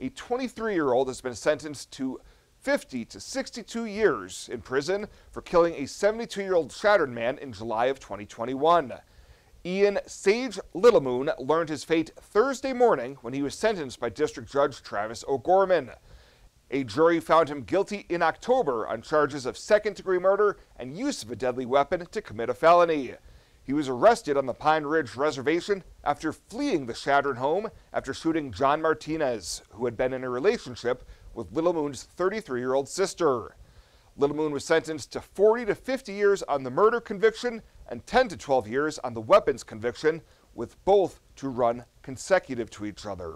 a 23 year old has been sentenced to 50 to 62 years in prison for killing a 72 year old Chadron man in July of 2021. Ian Sage Littlemoon learned his fate Thursday morning when he was sentenced by District Judge Travis O'Gorman. A jury found him guilty in October on charges of second degree murder and use of a deadly weapon to commit a felony. He was arrested on the Pine Ridge Reservation after fleeing the Chadron home after shooting John Martinez, who had been in a relationship with Littlemoon's 33 year old sister. Littlemoon was sentenced to 40 to 50 years on the murder conviction and 10 to 12 years on the weapons conviction, with both to run consecutive to each other.